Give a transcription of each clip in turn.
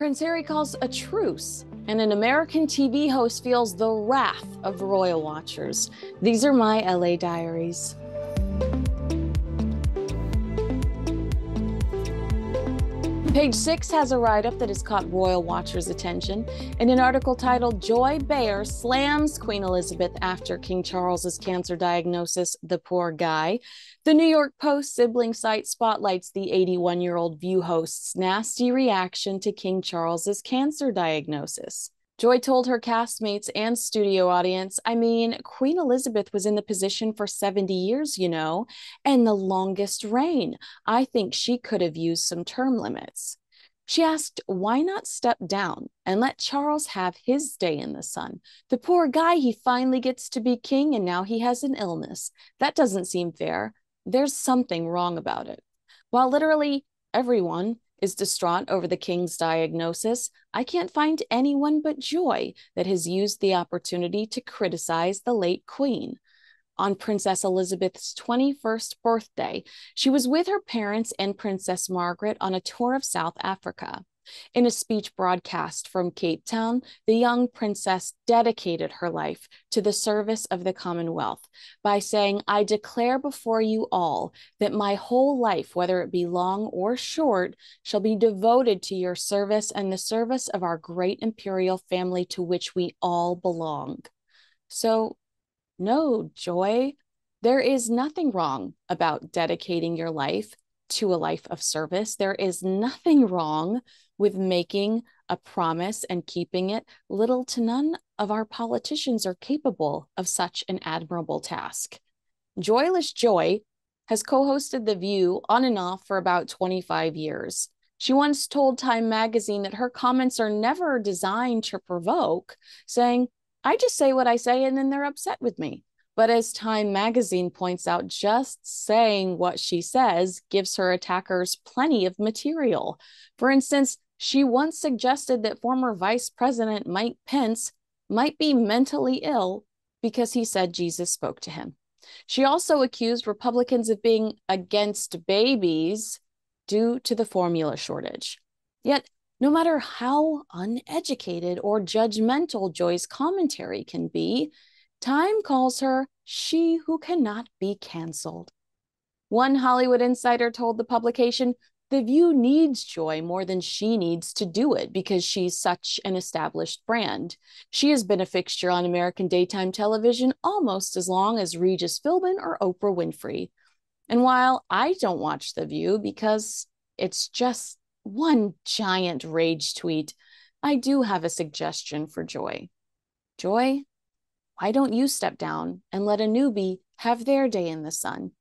Prince Harry calls a truce, and an American TV host feels the wrath of royal watchers. These are my LA diaries. Page six has a write up that has caught royal watchers' attention. In an article titled Joy Behar Slams Queen Elizabeth After King Charles's Cancer Diagnosis, The Poor Guy, the New York Post sibling site spotlights the 81 year old View host's nasty reaction to King Charles's cancer diagnosis. Joy told her castmates and studio audience, I mean, Queen Elizabeth was in the position for 70 years, you know, and the longest reign. I think she could have used some term limits. She asked, why not step down and let Charles have his day in the sun? The poor guy, he finally gets to be king and now he has an illness. That doesn't seem fair. There's something wrong about it. While literally everyone, is distraught over the king's diagnosis, I can't find anyone but Joy that has used the opportunity to criticize the late queen. On Princess Elizabeth's 21st birthday, she was with her parents and Princess Margaret on a tour of South Africa. In a speech broadcast from Cape Town, the young princess dedicated her life to the service of the Commonwealth by saying, I declare before you all that my whole life, whether it be long or short, shall be devoted to your service and the service of our great imperial family to which we all belong. So, no, Joy, there is nothing wrong about dedicating your life to a life of service. There is nothing wrong with making a promise and keeping it. Little to none of our politicians are capable of such an admirable task. Joyless Joy has co hosted The View on and off for about 25 years. She once told Time magazine that her comments are never designed to provoke, saying, I just say what I say and then they're upset with me. But as Time magazine points out, just saying what she says gives her attackers plenty of material. For instance, she once suggested that former Vice President Mike Pence might be mentally ill because he said Jesus spoke to him. She also accused Republicans of being against babies due to the formula shortage. Yet, no matter how uneducated or judgmental Joy's commentary can be, Time calls her she who cannot be canceled. One Hollywood insider told the publication, The View needs Joy more than she needs to do it because she's such an established brand. She has been a fixture on American daytime television almost as long as Regis Philbin or Oprah Winfrey. And while I don't watch The View because it's just one giant rage tweet, I do have a suggestion for Joy. Joy, why don't you step down and let a newbie have their day in the sun?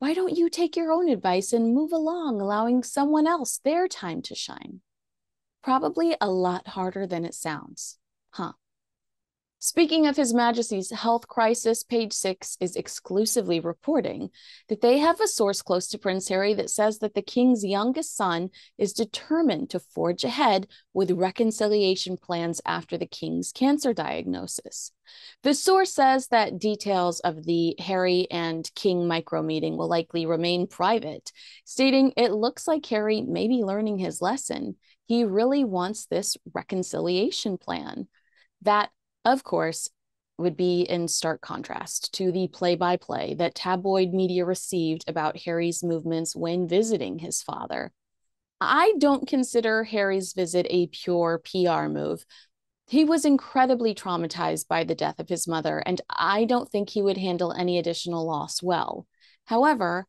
Why don't you take your own advice and move along, allowing someone else their time to shine? Probably a lot harder than it sounds, huh? Speaking of His Majesty's health crisis, page six is exclusively reporting that they have a source close to Prince Harry that says that the king's youngest son is determined to forge ahead with reconciliation plans after the king's cancer diagnosis. The source says that details of the Harry and King micro meeting will likely remain private, stating it looks like Harry may be learning his lesson. He really wants this reconciliation plan. That of course, would be in stark contrast to the play by play that tabloid media received about Harry's movements when visiting his father. I don't consider Harry's visit a pure PR move. He was incredibly traumatized by the death of his mother, and I don't think he would handle any additional loss well. However,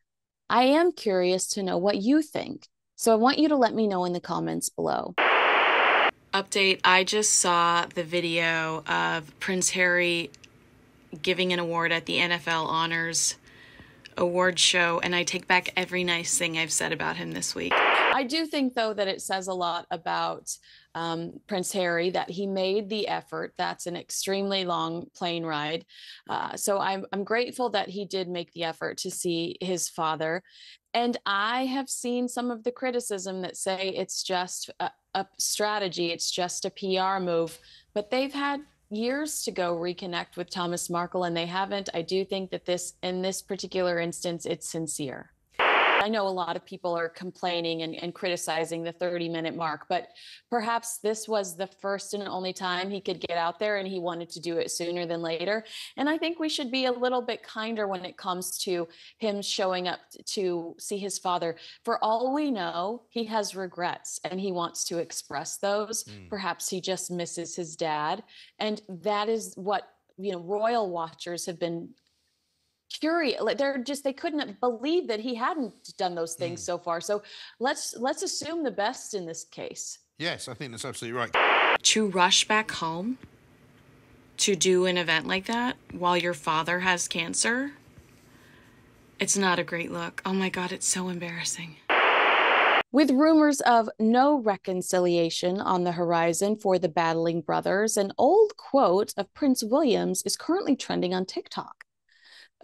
I am curious to know what you think, so I want you to let me know in the comments below update I just saw the video of Prince Harry giving an award at the NFL Honors Award show, and I take back every nice thing I've said about him this week. I do think, though, that it says a lot about um, Prince Harry that he made the effort. That's an extremely long plane ride. Uh, so I'm, I'm grateful that he did make the effort to see his father. And I have seen some of the criticism that say it's just a, a strategy, it's just a PR move, but they've had years to go reconnect with Thomas Markle and they haven't. I do think that this, in this particular instance, it's sincere. I know a lot of people are complaining and, and criticizing the 30 minute mark, but perhaps this was the first and only time he could get out there and he wanted to do it sooner than later. And I think we should be a little bit kinder when it comes to him showing up to see his father. For all we know, he has regrets and he wants to express those. Mm. Perhaps he just misses his dad. And that is what you know royal watchers have been curious they're just they couldn't believe that he hadn't done those things mm. so far. So let's let's assume the best in this case. Yes i think that's absolutely right. To rush back home to do an event like that while your father has cancer it's not a great look. Oh my god it's so embarrassing. With rumors of no reconciliation on the horizon for the battling brothers, an old quote of Prince William's is currently trending on TikTok.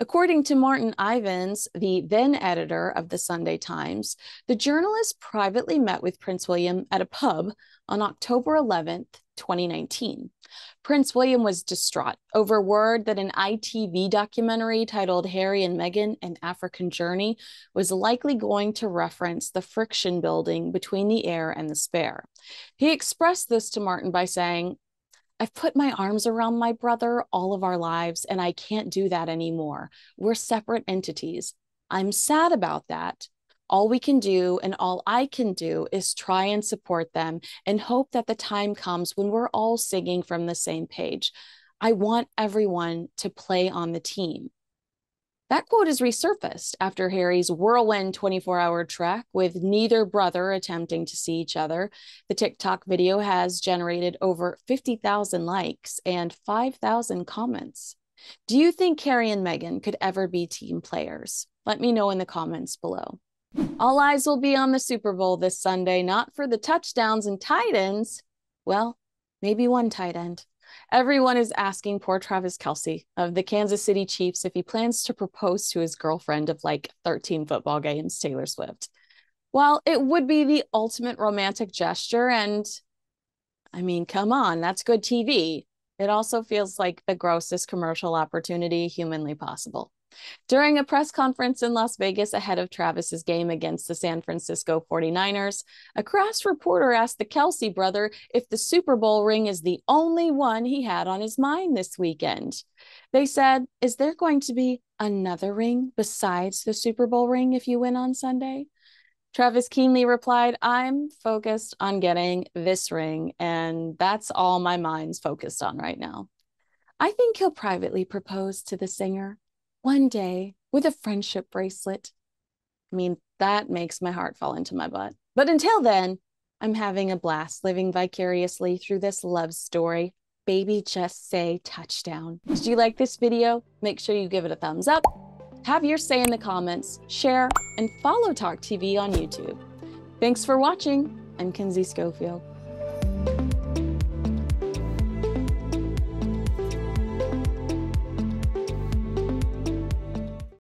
According to Martin Ivens, the then editor of the Sunday Times, the journalist privately met with Prince William at a pub on October 11th, 2019. Prince William was distraught over word that an ITV documentary titled Harry and Meghan An African Journey was likely going to reference the friction building between the heir and the spare. He expressed this to Martin by saying, I've put my arms around my brother all of our lives, and I can't do that anymore. We're separate entities. I'm sad about that. All we can do and all I can do is try and support them and hope that the time comes when we're all singing from the same page. I want everyone to play on the team. That quote is resurfaced after Harry's whirlwind 24 hour trek with neither brother attempting to see each other. The TikTok video has generated over 50,000 likes and 5,000 comments. Do you think Harry and Meghan could ever be team players? Let me know in the comments below. All eyes will be on the Super Bowl this Sunday, not for the touchdowns and tight ends. Well, maybe one tight end. Everyone is asking poor Travis Kelce of the Kansas City Chiefs if he plans to propose to his girlfriend of like 13 football games, Taylor Swift. While it would be the ultimate romantic gesture, and I mean, come on, that's good TV, it also feels like the grossest commercial opportunity humanly possible. During a press conference in Las Vegas ahead of Travis's game against the San Francisco 49ers, a crass reporter asked the Kelce brother if the Super Bowl ring is the only one he had on his mind this weekend. They said, Is there going to be another ring besides the Super Bowl ring if you win on Sunday? Travis keenly replied, I'm focused on getting this ring, and that's all my mind's focused on right now. I think he'll privately propose to the singer one day with a friendship bracelet. I mean, that makes my heart fall into my butt. But until then, I'm having a blast living vicariously through this love story. Baby, just say touchdown. Did you like this video? Make sure you give it a thumbs up, have your say in the comments, share, and follow Talk TV on YouTube. Thanks for watching. I'm Kinsey Schofield.